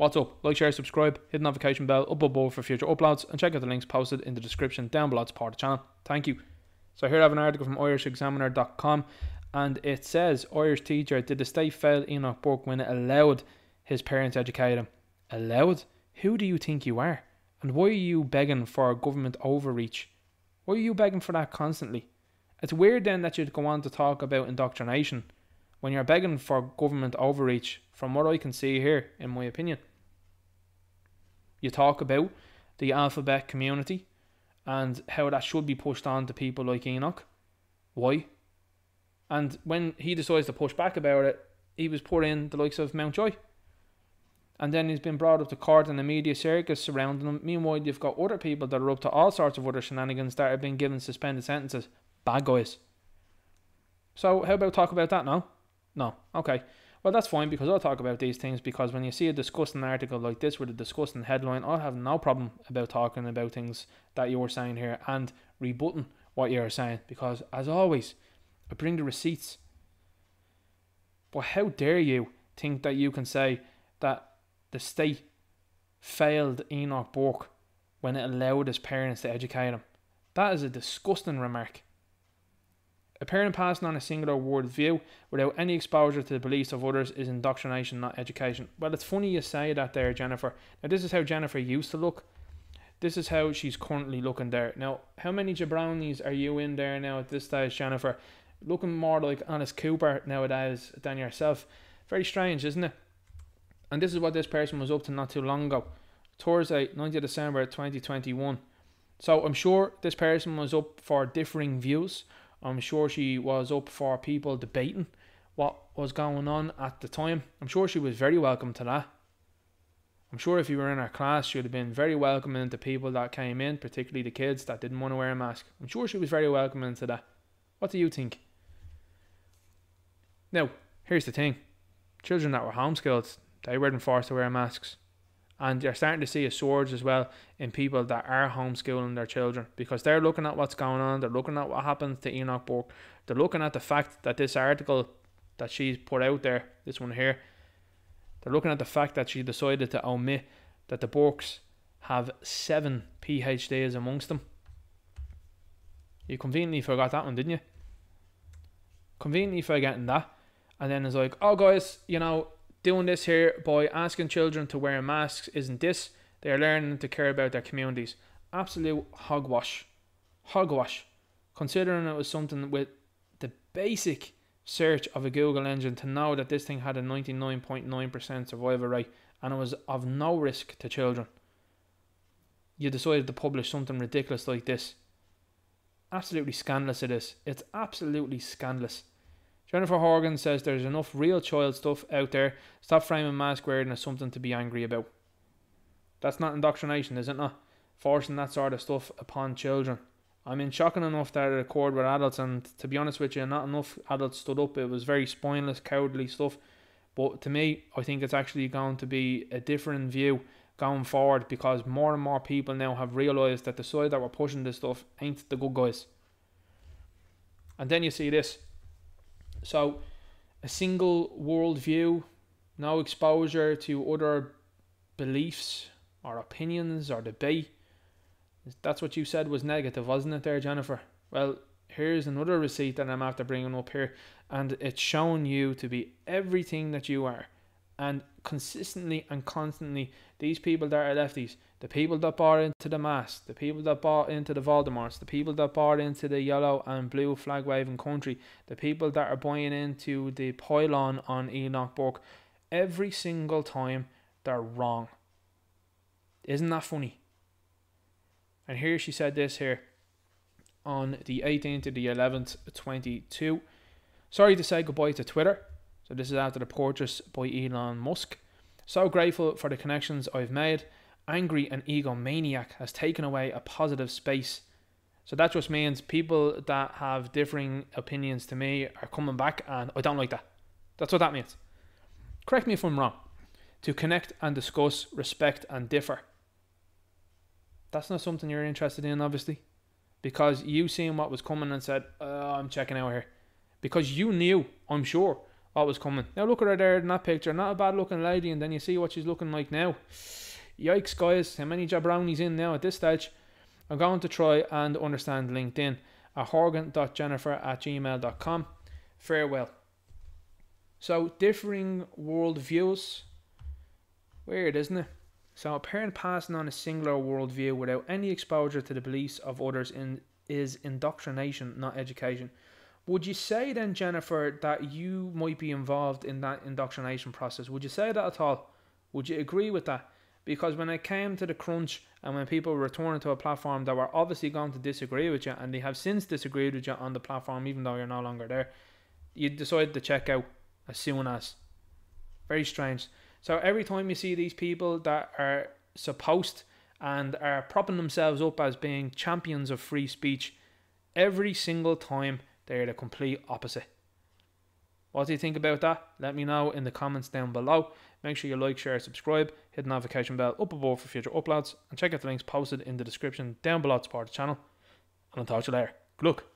What's up? Like, share, subscribe, hit the notification bell up above for future uploads, and check out the links posted in the description down below to part of the channel. Thank you. So here I have an article from IrishExaminer.com, and it says Irish teacher did the state fail Enoch Burke when it allowed his parents educate him? Allowed? Who do you think you are? And why are you begging for government overreach? Why are you begging for that constantly? It's weird then that you'd go on to talk about indoctrination when you're begging for government overreach, from what I can see here, in my opinion. You talk about the alphabet community and how that should be pushed on to people like Enoch. Why? And when he decides to push back about it, he was put in the likes of Mountjoy. And then he's been brought up to court in the media circus surrounding him. Meanwhile, you've got other people that are up to all sorts of other shenanigans that have been given suspended sentences. Bad guys. So, how about talk about that now? No. Okay. Well, that's fine because I'll talk about these things because when you see a disgusting article like this with a disgusting headline, I'll have no problem about talking about things that you're saying here and rebutting what you're saying because, as always, I bring the receipts. But how dare you think that you can say that the state failed Enoch Burke when it allowed his parents to educate him? That is a disgusting remark. A parent passing on a singular world view without any exposure to the beliefs of others is indoctrination, not education. Well, it's funny you say that there, Jennifer. Now, this is how Jennifer used to look. This is how she's currently looking there. Now, how many jabronis are you in there now at this stage, Jennifer? Looking more like Alice Cooper nowadays than yourself. Very strange, isn't it? And this is what this person was up to not too long ago. Thursday, 9th December 2021. So I'm sure this person was up for differing views I'm sure she was up for people debating what was going on at the time. I'm sure she was very welcome to that. I'm sure if you were in her class, she would have been very welcoming to people that came in, particularly the kids that didn't want to wear a mask. I'm sure she was very welcoming to that. What do you think? Now, here's the thing children that were homeschooled, they weren't forced to wear masks. And you're starting to see a surge as well in people that are homeschooling their children because they're looking at what's going on. They're looking at what happens to Enoch Burke. They're looking at the fact that this article that she's put out there, this one here, they're looking at the fact that she decided to omit that the Burkes have seven PhDs amongst them. You conveniently forgot that one, didn't you? Conveniently forgetting that. And then it's like, oh, guys, you know, doing this here by asking children to wear masks isn't this. They are learning to care about their communities. Absolute hogwash. Hogwash. Considering it was something with the basic search of a Google engine to know that this thing had a 99.9% survival rate and it was of no risk to children. You decided to publish something ridiculous like this. Absolutely scandalous it is. It's absolutely scandalous. Jennifer Horgan says there's enough real child stuff out there. Stop framing mask wearing as something to be angry about. That's not indoctrination, is it not? Forcing that sort of stuff upon children. I mean, shocking enough that it occurred with adults, and to be honest with you, not enough adults stood up. It was very spineless, cowardly stuff. But to me, I think it's actually going to be a different view going forward because more and more people now have realised that the side that were pushing this stuff ain't the good guys. And then you see this so, a single worldview, no exposure to other beliefs or opinions or debate. That's what you said was negative, wasn't it, there, Jennifer? Well, here's another receipt that I'm after bringing up here, and it's shown you to be everything that you are. And consistently and constantly, these people that are lefties, the people that bought into the mask, the people that bought into the Voldemorts, the people that bought into the yellow and blue flag waving country, the people that are buying into the pylon on Enoch every single time they're wrong. Isn't that funny? And here she said this here on the 18th to the 11th, 22. Sorry to say goodbye to Twitter. So this is after the purchase by Elon Musk. So grateful for the connections I've made. Angry and egomaniac has taken away a positive space. So that just means people that have differing opinions to me are coming back and I don't like that. That's what that means. Correct me if I'm wrong. To connect and discuss, respect and differ. That's not something you're interested in, obviously. Because you seen what was coming and said, oh, I'm checking out here. Because you knew, I'm sure, what was coming. Now look at her there in that picture, not a bad looking lady, and then you see what she's looking like now. Yikes, guys, how many jabronis in now at this stage? I'm going to try and understand LinkedIn at horgan.jennifer at gmail.com. Farewell. So, differing worldviews. Weird, isn't it? So, a parent passing on a singular worldview without any exposure to the beliefs of others in, is indoctrination, not education. Would you say then, Jennifer, that you might be involved in that indoctrination process? Would you say that at all? Would you agree with that? Because when it came to the crunch and when people were returning to a platform that were obviously going to disagree with you and they have since disagreed with you on the platform, even though you're no longer there, you decided to check out as soon as. Very strange. So every time you see these people that are supposed and are propping themselves up as being champions of free speech, every single time they're the complete opposite. What do you think about that? Let me know in the comments down below. Make sure you like, share, subscribe, hit the notification bell up above for future uploads, and check out the links posted in the description down below to support the channel. And I'll talk to you later. Good luck.